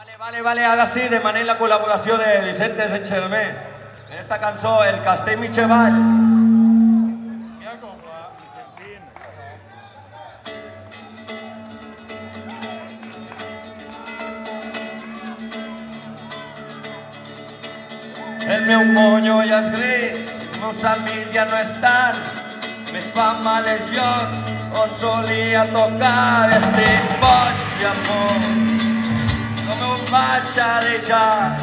Vale, vale, vale, ara sí, demanem la col·laboració de Vicente Senchermé en esta cançó, El Castell Mitjavall. El meu monyo ja és gris, els meus amics ja no estan, me fa mal el lloc on solia tocar, estic boig d'amor, marcha de ya.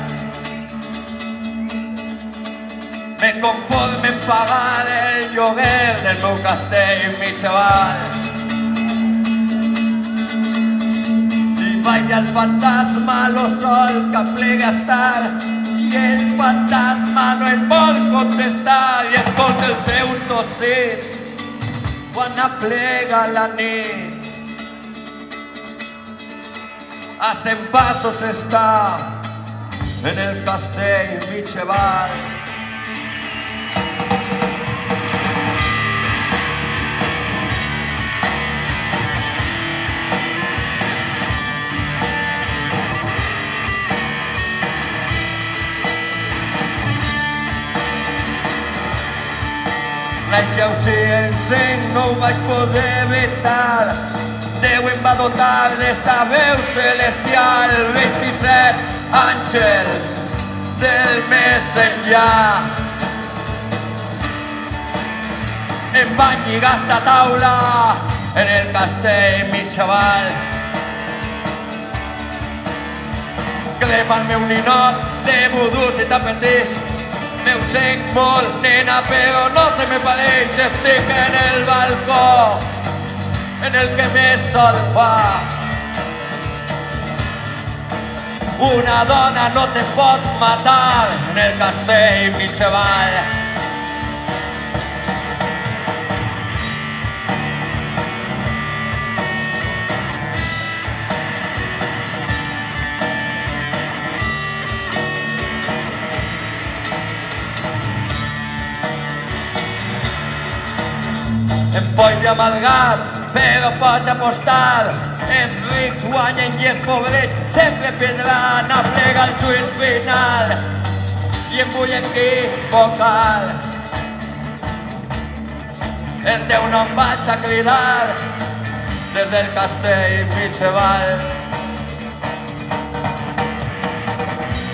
Me conforme en pagar el llover del Lucastel, mi chaval. Y vaya el fantasma, lo sol que plega estar. Y el fantasma no es por contestar, y es porque el seu sí, Juana plega la nit a cien pasos está en el Castell Michevar. La auxiència no ho vaig poder evitar Déu em va dotar d'esta veu celestial, 27 àngels del més enllà. Em van lligar esta taula en el castell mitjaval. Cremant-me un ninot de vudús i tapetís me ho sent molt, nena, però no se me pareix. Estic en el balcó, en el que més sol fa. Una dona no te pot matar en el castell mitjaval. Em pots amargat, però pots apostar. Els rics guanyen i els pobrets sempre perdran a plegar el juit final. I em vull equivocar. El teu nom vaig a cridar des del castell mitjaval.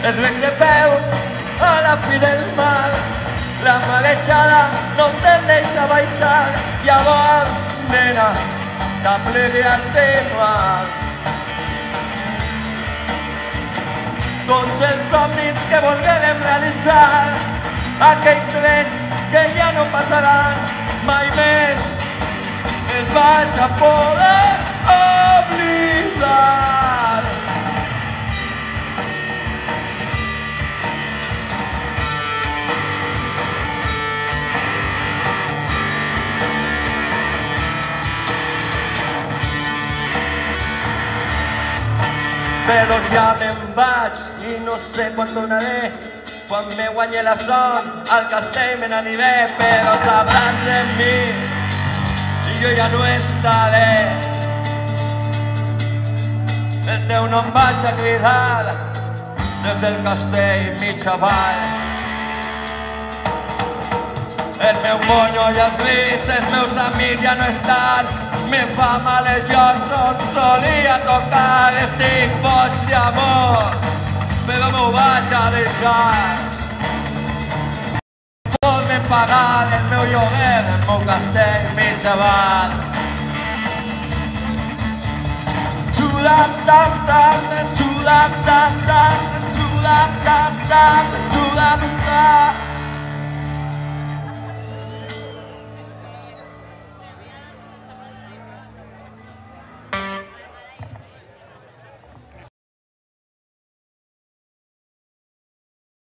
Els veig de peu a la fi del mar marejada no te deixa baixar. Llavors, nena, t'aplegui a estimar. Tots els somnis que volguérem realitzar, aquells trens que ja no passaran mai més, els vaig a poder però ja me'n vaig i no sé quan tornaré. Quan me guanyi la son, al castell me n'aniré, però sabràs de mi i jo ja no estaré. El teu nom vaig a cridar des del castell mig avall. El meu monyo ja és gris, els meus amics ja no estan, me fa mal el lloc on solia tocar, estic este amor, pero no vaya a. Vou-me pagar el meu lloguer, el meu castell, mi ta, ta, ta, ta, ta, ta, ta, ta,